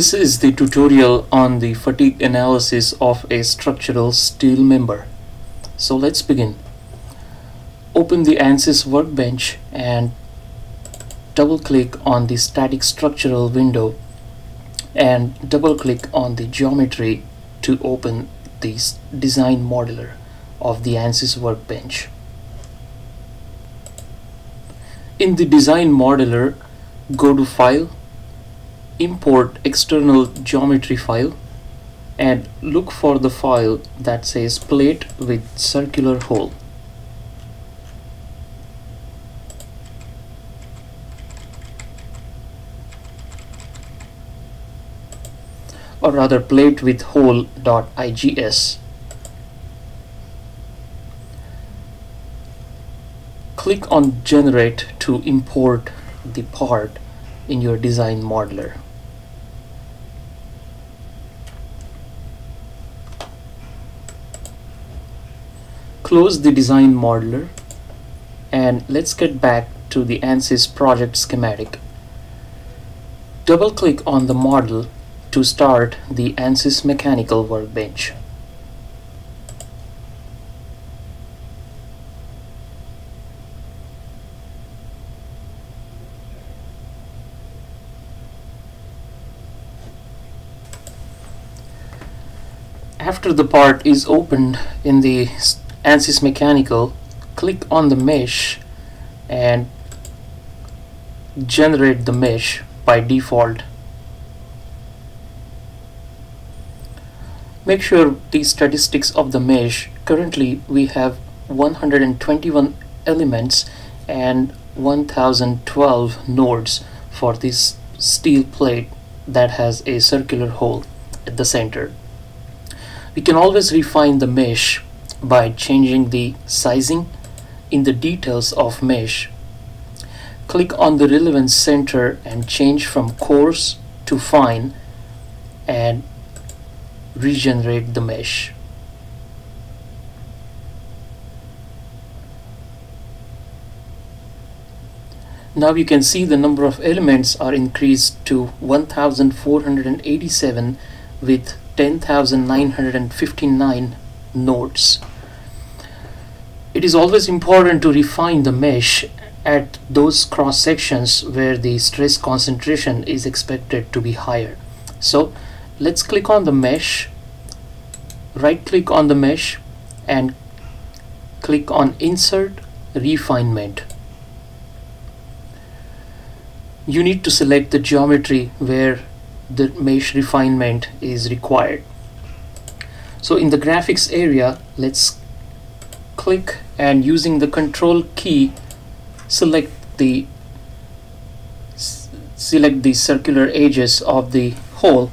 This is the tutorial on the fatigue analysis of a structural steel member. So let's begin. Open the ANSYS workbench and double click on the static structural window and double click on the geometry to open the design modeler of the ANSYS workbench. In the design modeler, go to file import external geometry file and look for the file that says plate with circular hole. or rather plate with hole.igs. Click on generate to import the part in your design modeler. Close the design modeler and let's get back to the ANSYS project schematic. Double click on the model to start the ANSYS mechanical workbench. After the part is opened in the ANSYS Mechanical, click on the mesh and generate the mesh by default. Make sure the statistics of the mesh, currently we have 121 elements and 1012 nodes for this steel plate that has a circular hole at the center. We can always refine the mesh by changing the sizing in the details of mesh. Click on the relevance center and change from coarse to fine and regenerate the mesh. Now you can see the number of elements are increased to 1487 with 10,959 nodes. It is always important to refine the mesh at those cross sections where the stress concentration is expected to be higher. So let's click on the mesh, right click on the mesh and click on insert refinement. You need to select the geometry where the mesh refinement is required. So in the graphics area, let's click and using the control key select the select the circular edges of the hole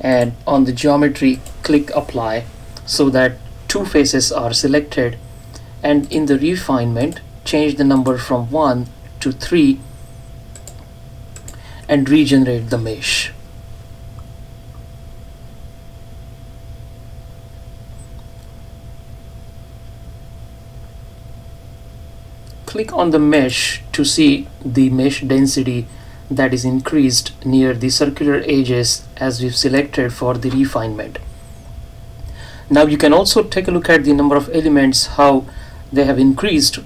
and on the geometry click apply so that two faces are selected. And in the refinement change the number from 1 to 3 and regenerate the mesh click on the mesh to see the mesh density that is increased near the circular edges as we've selected for the refinement. Now you can also take a look at the number of elements how they have increased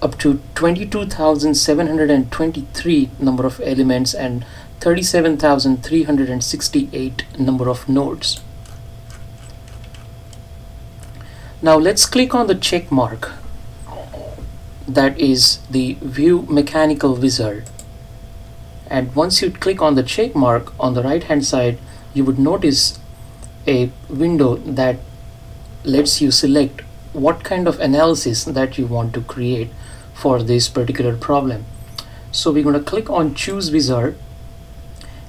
up to 22,723 number of elements and 37,368 number of nodes. Now let's click on the check mark that is the view mechanical wizard. And once you click on the check mark on the right hand side you would notice a window that lets you select what kind of analysis that you want to create for this particular problem. So we're going to click on choose wizard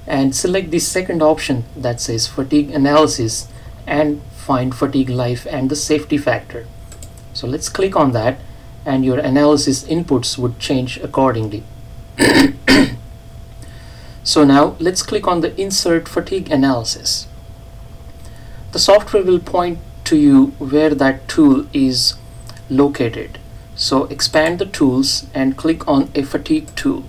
and select the second option that says fatigue analysis and find fatigue life and the safety factor. So let's click on that and your analysis inputs would change accordingly. so now let's click on the insert fatigue analysis. The software will point to you where that tool is located. So expand the tools and click on a fatigue tool.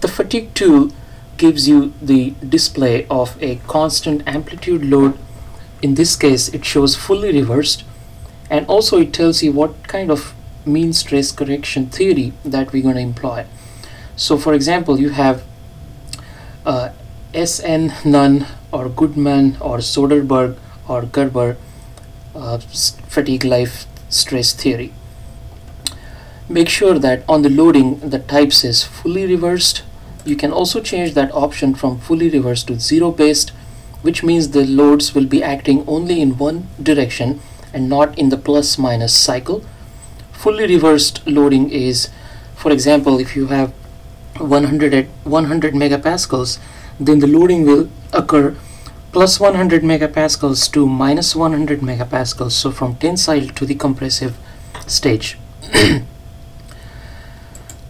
The fatigue tool gives you the display of a constant amplitude load in this case it shows fully reversed and also it tells you what kind of mean stress correction theory that we're going to employ. So for example you have uh, SN None or Goodman or Soderberg or Gerber uh, fatigue life stress theory. Make sure that on the loading the type says fully reversed. You can also change that option from fully reversed to zero based which means the loads will be acting only in one direction and not in the plus minus cycle. Fully reversed loading is for example if you have 100 at 100 megapascals then the loading will occur plus 100 megapascals to minus 100 megapascals so from tensile to the compressive stage.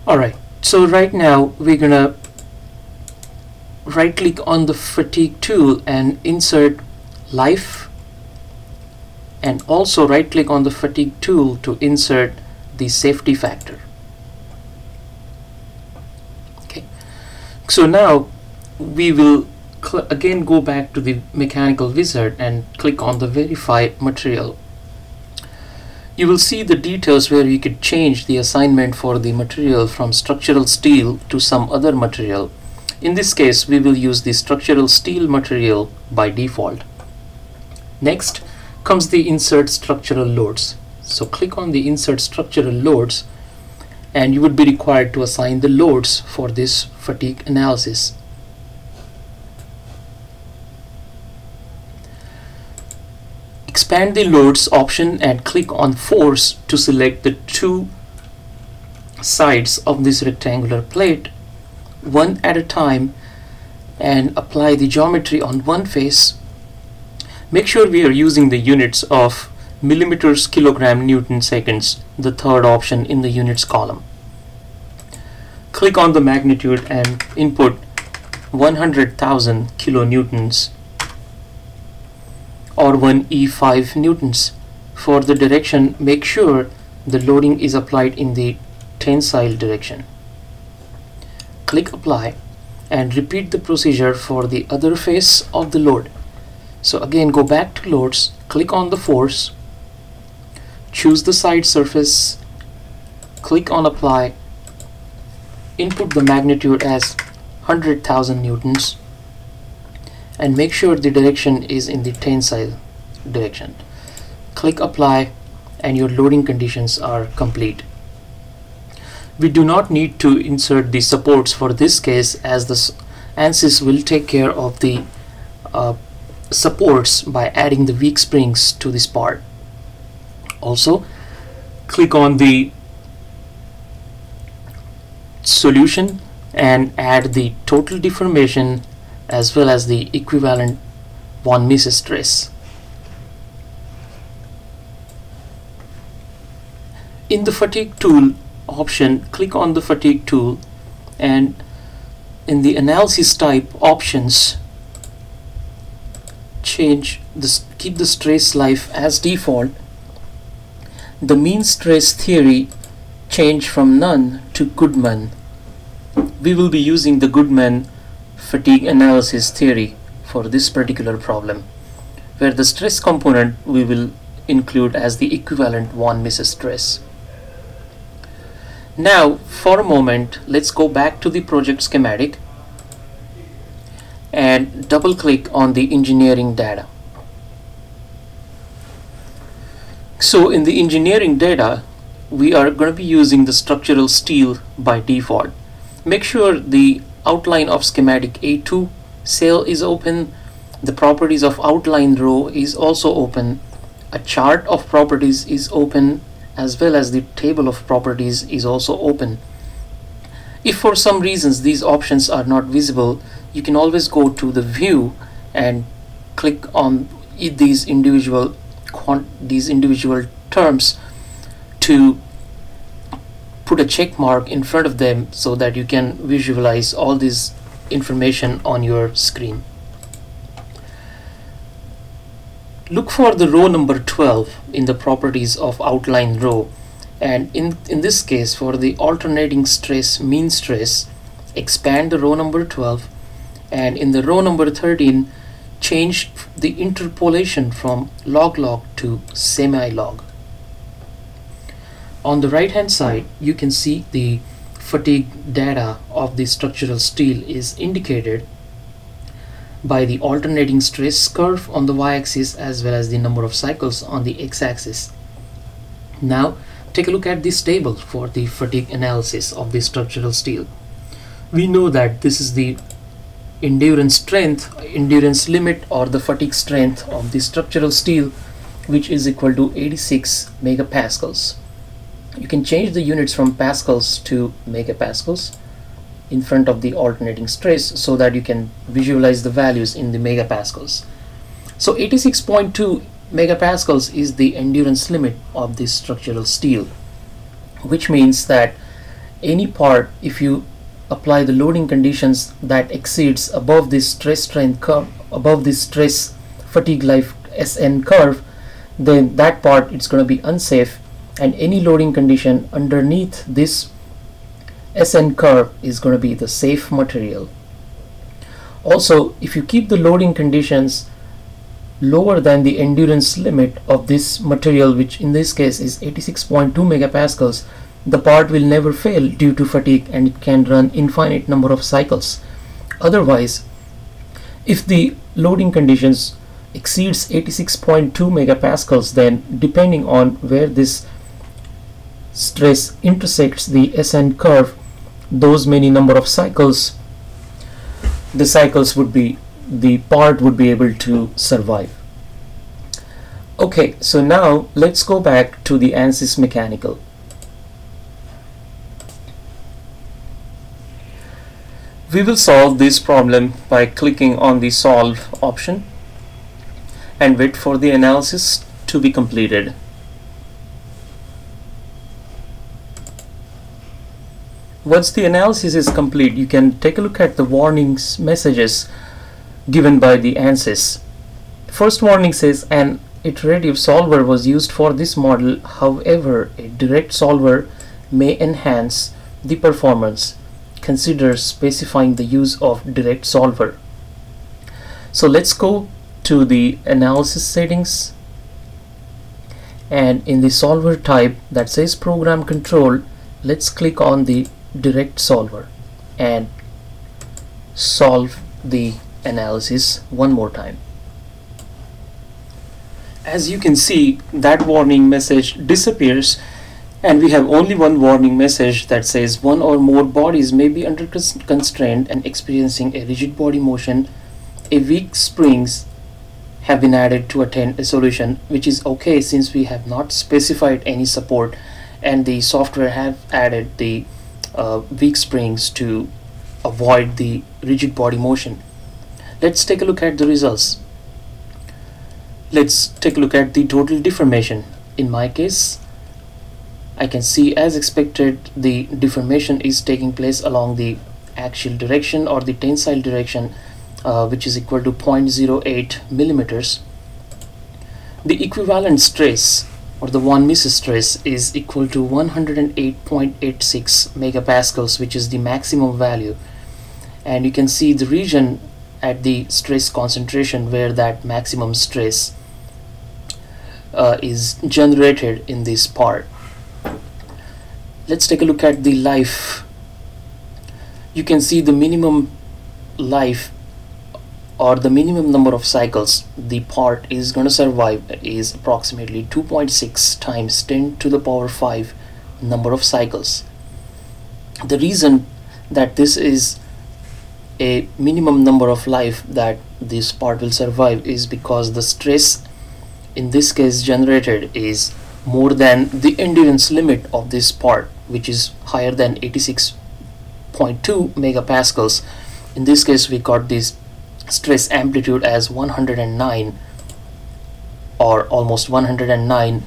Alright so right now we're gonna right click on the fatigue tool and insert life and also right click on the fatigue tool to insert the safety factor okay so now we will again go back to the mechanical wizard and click on the verify material you will see the details where you could change the assignment for the material from structural steel to some other material. In this case, we will use the structural steel material by default. Next comes the insert structural loads. So click on the insert structural loads and you would be required to assign the loads for this fatigue analysis. Expand the loads option and click on force to select the two sides of this rectangular plate one at a time and apply the geometry on one face. Make sure we are using the units of millimeters kilogram newton seconds, the third option in the units column. Click on the magnitude and input 100,000 kilonewtons or 1 E5 newtons. For the direction, make sure the loading is applied in the tensile direction. Click apply and repeat the procedure for the other face of the load. So again go back to loads, click on the force, choose the side surface, click on apply, input the magnitude as 100,000 newtons and make sure the direction is in the tensile direction. Click apply and your loading conditions are complete. We do not need to insert the supports for this case as the ANSYS will take care of the uh, supports by adding the weak springs to this part. Also, click on the solution and add the total deformation as well as the equivalent von Mises stress. In the fatigue tool option, click on the fatigue tool and in the analysis type options, change this, keep the stress life as default. The mean stress theory change from none to Goodman. We will be using the Goodman fatigue analysis theory for this particular problem where the stress component we will include as the equivalent von Mises stress. Now for a moment let's go back to the project schematic and double click on the engineering data. So in the engineering data we are going to be using the structural steel by default. Make sure the outline of schematic A2 cell is open the properties of outline row is also open a chart of properties is open as well as the table of properties is also open if for some reasons these options are not visible you can always go to the view and click on these individual these individual terms to put a check mark in front of them so that you can visualize all this information on your screen. Look for the row number 12 in the properties of outline row and in, in this case for the alternating stress mean stress expand the row number 12 and in the row number 13 change the interpolation from log-log to semi-log. On the right hand side you can see the fatigue data of the structural steel is indicated by the alternating stress curve on the y-axis as well as the number of cycles on the x-axis. Now take a look at this table for the fatigue analysis of the structural steel. We know that this is the endurance strength, endurance limit or the fatigue strength of the structural steel which is equal to 86 megapascals. You can change the units from pascals to megapascals in front of the alternating stress so that you can visualize the values in the megapascals. So 86.2 megapascals is the endurance limit of this structural steel which means that any part if you apply the loading conditions that exceeds above this stress strength curve above this stress fatigue life SN curve then that part it's going to be unsafe and any loading condition underneath this SN curve is going to be the safe material. Also, if you keep the loading conditions lower than the endurance limit of this material, which in this case is 86.2 megapascals, the part will never fail due to fatigue and it can run infinite number of cycles. Otherwise, if the loading conditions exceeds 86.2 megapascals, then depending on where this stress intersects the SN curve, those many number of cycles the cycles would be the part would be able to survive okay so now let's go back to the ANSYS mechanical we will solve this problem by clicking on the solve option and wait for the analysis to be completed Once the analysis is complete, you can take a look at the warnings messages given by the ANSYS. First warning says an iterative solver was used for this model. However, a direct solver may enhance the performance. Consider specifying the use of direct solver. So let's go to the analysis settings and in the solver type that says program control let's click on the direct solver and solve the analysis one more time as you can see that warning message disappears and we have only one warning message that says one or more bodies may be under constraint and experiencing a rigid body motion a weak springs have been added to attain a solution which is okay since we have not specified any support and the software have added the uh, weak springs to avoid the rigid body motion. Let's take a look at the results. Let's take a look at the total deformation. In my case, I can see as expected the deformation is taking place along the axial direction or the tensile direction uh, which is equal to 0.08 millimeters. The equivalent stress or the von Mises stress is equal to 108.86 megapascals which is the maximum value and you can see the region at the stress concentration where that maximum stress uh, is generated in this part let's take a look at the life. You can see the minimum life or the minimum number of cycles. The part is going to survive is approximately 2.6 times 10 to the power 5 number of cycles. The reason that this is a minimum number of life that this part will survive is because the stress in this case generated is more than the endurance limit of this part which is higher than 86.2 megapascals in this case we got this stress amplitude as 109 or almost 109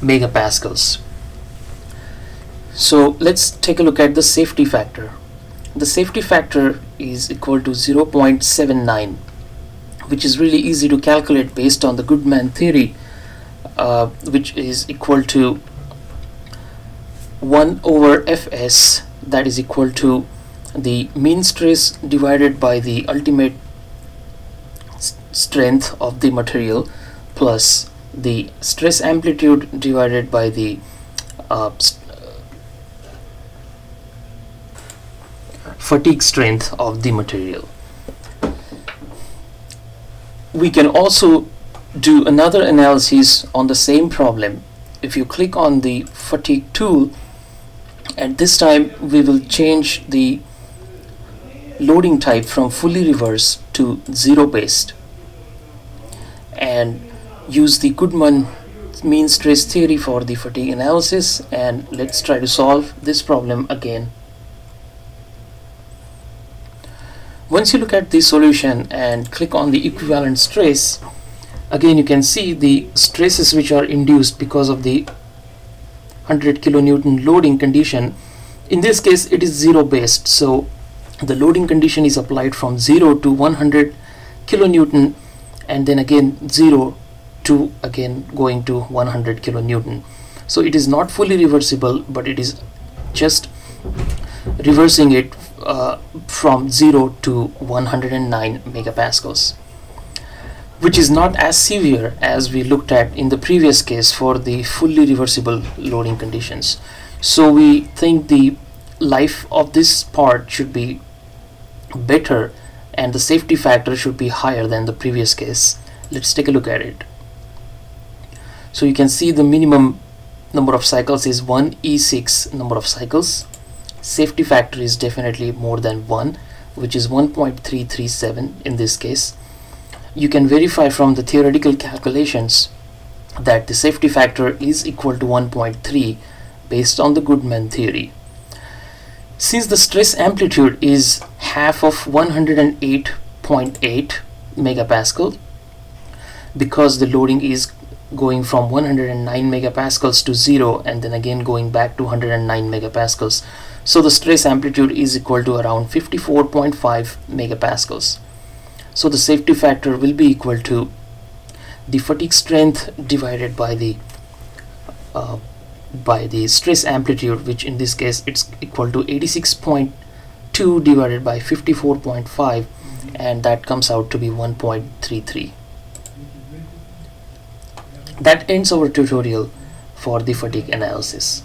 megapascals. So let's take a look at the safety factor. The safety factor is equal to 0.79 which is really easy to calculate based on the Goodman theory uh, which is equal to 1 over fs that is equal to the mean stress divided by the ultimate strength of the material plus the stress amplitude divided by the uh, fatigue strength of the material. We can also do another analysis on the same problem. If you click on the fatigue tool, and this time we will change the loading type from fully reverse to zero based and use the Goodman mean stress theory for the fatigue analysis and let's try to solve this problem again once you look at the solution and click on the equivalent stress again you can see the stresses which are induced because of the 100 kilonewton loading condition. In this case it is zero based. So the loading condition is applied from 0 to 100 kilonewton and then again 0 to again going to 100 kilonewton. So it is not fully reversible but it is just reversing it uh, from 0 to 109 megapascals which is not as severe as we looked at in the previous case for the fully reversible loading conditions. So we think the life of this part should be better and the safety factor should be higher than the previous case. Let's take a look at it. So you can see the minimum number of cycles is 1 e6 number of cycles. Safety factor is definitely more than 1 which is 1.337 in this case you can verify from the theoretical calculations that the safety factor is equal to 1.3 based on the Goodman theory. Since the stress amplitude is half of 108.8 megapascal because the loading is going from 109 megapascals to 0 and then again going back to 109 megapascals so the stress amplitude is equal to around 54.5 megapascals so the safety factor will be equal to the fatigue strength divided by the uh, by the stress amplitude which in this case it's equal to 86.2 divided by 54.5 and that comes out to be 1.33 that ends our tutorial for the fatigue analysis